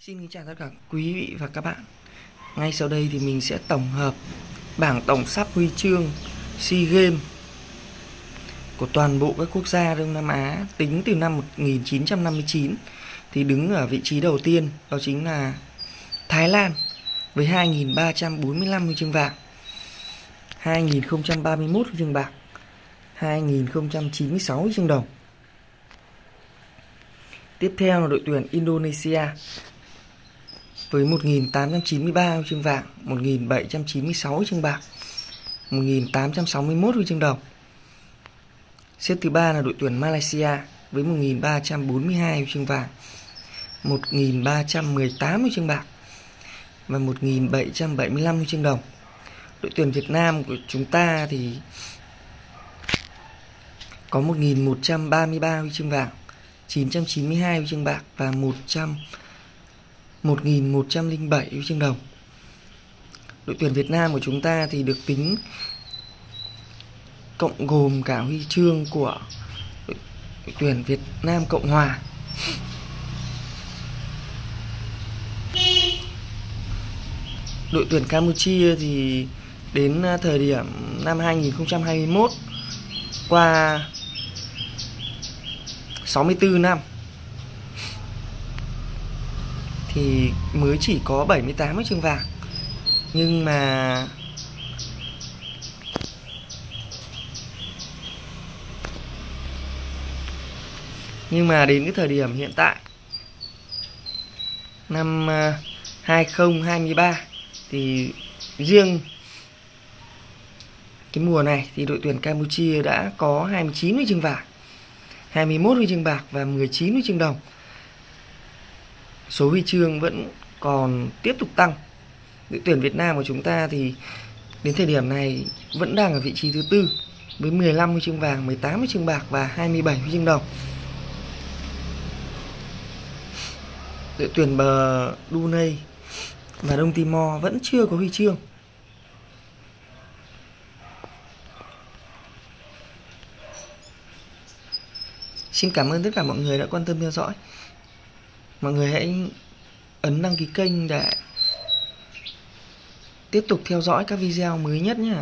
Xin kính chào tất cả quý vị và các bạn. Ngay sau đây thì mình sẽ tổng hợp bảng tổng sắp huy chương SEA Games của toàn bộ các quốc gia Đông Nam Á tính từ năm 1959 thì đứng ở vị trí đầu tiên đó chính là Thái Lan với 2.345 huy chương vàng, 2.031 huy chương bạc, 2.096 huy chương đồng. Tiếp theo là đội tuyển Indonesia với 1.893 huy chương vàng, 1.796 huy chương bạc, 1.861 huy chương đồng. Xếp thứ ba là đội tuyển Malaysia với 1.342 huy chương vàng, 1.318 huy chương bạc và 1.775 huy chương đồng. Đội tuyển Việt Nam của chúng ta thì có 1.133 huy chương vàng, 992 huy chương bạc và 100 1.107 huy chương đồng. Đội tuyển Việt Nam của chúng ta thì được tính cộng gồm cả huy chương của đội tuyển Việt Nam Cộng Hòa. Đội tuyển Campuchia thì đến à, thời điểm năm 2021 qua 64 năm thì mới chỉ có 78 cái trường vàng. Nhưng mà nhưng mà đến cái thời điểm hiện tại, năm à, 2023 thì riêng cái mùa này thì đội tuyển Campuchia đã có 29 huy chương vàng 21 huy chương bạc và 19 huy chương đồng số huy chương vẫn còn tiếp tục tăng đội tuyển Việt Nam của chúng ta thì đến thời điểm này vẫn đang ở vị trí thứ tư với 15 huy chương vàng, 18 huy chương bạc và 27 huy chương đồng. Đội tuyển bờ Brunei và Đông Timor vẫn chưa có huy chương. Xin cảm ơn tất cả mọi người đã quan tâm theo dõi mọi người hãy ấn đăng ký kênh để tiếp tục theo dõi các video mới nhất nhé